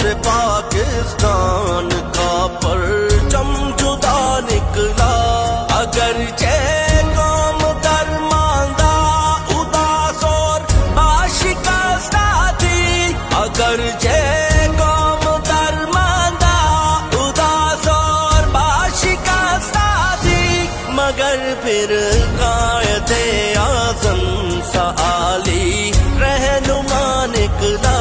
से पाकिस्तान का परचम जुदा निकला। अगर चे कौम दरमांदा उदास और आशिकस्ता थी अगर चे कौम दरमांदा उदास और मगर फिर आज़म सा रहनुमा निकला।